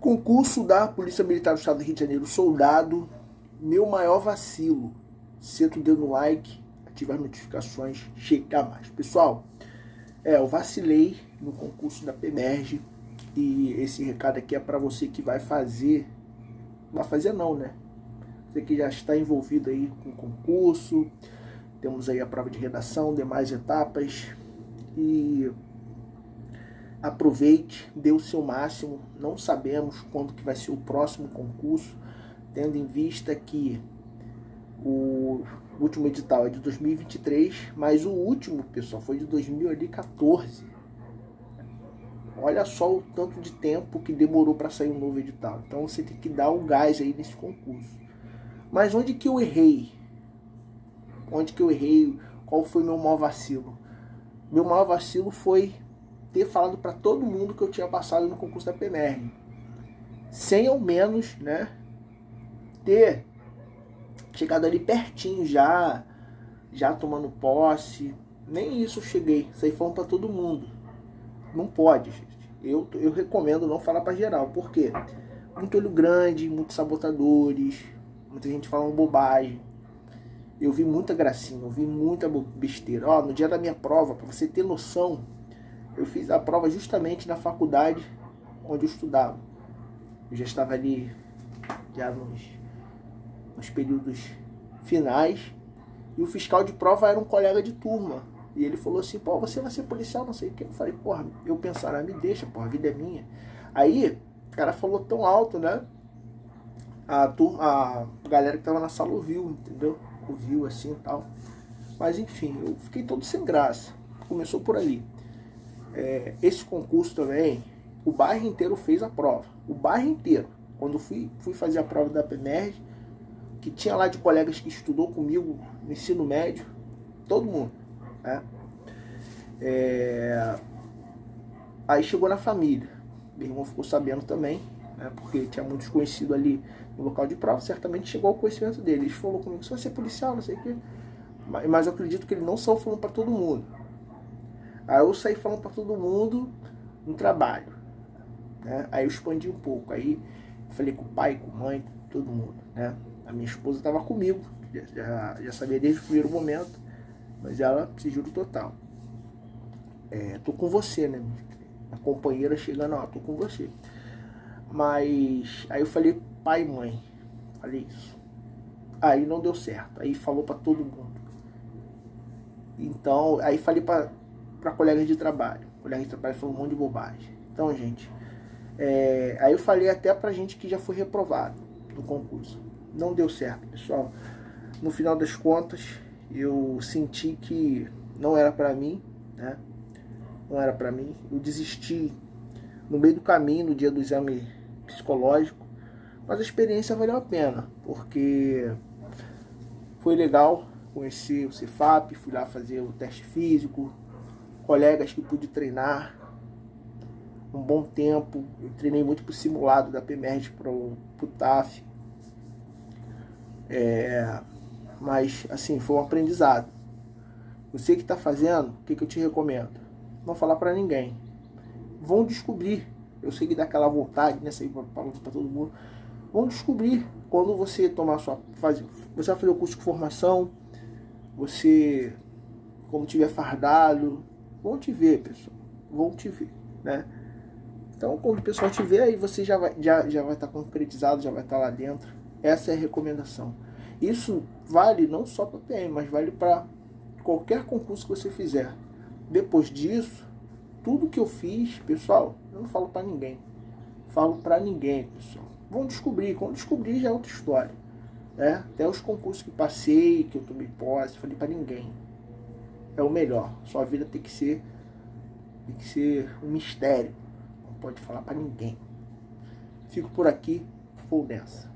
Concurso da Polícia Militar do Estado do Rio de Janeiro, soldado. Meu maior vacilo. Senta o dedo no like, ativa as notificações, chega mais. Pessoal, é, eu vacilei no concurso da PEMERG e esse recado aqui é para você que vai fazer, vai fazer não, né? Você que já está envolvido aí com o concurso, temos aí a prova de redação, demais etapas e aproveite, dê o seu máximo. Não sabemos quando que vai ser o próximo concurso, tendo em vista que o último edital é de 2023, mas o último, pessoal, foi de 2014. Olha só o tanto de tempo que demorou para sair um novo edital. Então você tem que dar o gás aí nesse concurso. Mas onde que eu errei? Onde que eu errei? Qual foi meu maior vacilo? Meu maior vacilo foi ter falado para todo mundo que eu tinha passado no concurso da PMR. Sem ao menos, né, ter chegado ali pertinho já, já tomando posse. Nem isso eu cheguei. Saí falando para todo mundo. Não pode, gente. Eu, eu recomendo não falar para geral. Por quê? Muito olho grande, muitos sabotadores, muita gente falando bobagem. Eu vi muita gracinha, eu vi muita besteira. Ó, no dia da minha prova, para você ter noção, eu fiz a prova justamente na faculdade onde eu estudava. Eu já estava ali já nos, nos períodos finais e o fiscal de prova era um colega de turma. E ele falou assim, pô, você vai ser policial, não sei o que. Eu falei, porra, eu pensar, me deixa, porra, a vida é minha. Aí, o cara falou tão alto, né? A, turma, a galera que tava na sala ouviu, entendeu? Ouviu assim e tal. Mas enfim, eu fiquei todo sem graça. Começou por ali é, esse concurso também, o bairro inteiro fez a prova. O bairro inteiro. Quando fui, fui fazer a prova da PMERG, que tinha lá de colegas que estudou comigo no ensino médio, todo mundo. Né? É... Aí chegou na família. Meu irmão ficou sabendo também, né? porque tinha muitos conhecidos ali no local de prova, certamente chegou ao conhecimento dele. Ele falou comigo, você vai ser policial, não sei o quê. Mas eu acredito que ele não só falando para todo mundo. Aí eu saí falando para todo mundo no trabalho. Né? Aí eu expandi um pouco. Aí falei com o pai, com a mãe, todo mundo. Né? A minha esposa estava comigo, já, já sabia desde o primeiro momento, mas ela se juro total. É, tô com você, né? A companheira chegando, ó, tô com você. Mas aí eu falei pai e mãe. Falei isso. Aí não deu certo. Aí falou para todo mundo. Então, aí falei para para colegas de trabalho. Colegas de trabalho falou um monte de bobagem. Então, gente, é, aí eu falei até pra gente que já foi reprovado no concurso. Não deu certo, pessoal. No final das contas, eu senti que não era para mim, né? Não era para mim. Eu desisti no meio do caminho, no dia do exame psicológico. Mas a experiência valeu a pena, porque foi legal conhecer o Cefap, fui lá fazer o teste físico, colegas que pude treinar um bom tempo. Eu treinei muito pro simulado da PMERG pro, pro TAF. É, mas, assim, foi um aprendizado. Você que está fazendo, o que, que eu te recomendo? Não falar para ninguém. Vão descobrir. Eu sei que dá aquela vontade, né? Sair para todo mundo. Vão descobrir quando você tomar sua. Fazer, você vai fazer o curso de formação. Você, como tiver fardado, vão te ver, pessoal. Vão te ver, né? Então, quando o pessoal te ver, aí você já vai já, já vai estar tá concretizado, já vai estar tá lá dentro. Essa é a recomendação. Isso vale não só para PM, mas vale para qualquer concurso que você fizer. Depois disso, tudo que eu fiz, pessoal, eu não falo para ninguém. Falo para ninguém, pessoal. Vão descobrir. Quando descobrir já é outra história. Né? Até os concursos que passei, que eu tomei posse, falei para ninguém é o melhor. Sua vida tem que ser tem que ser um mistério. Não pode falar para ninguém. Fico por aqui, vou nessa.